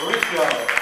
Muito legal.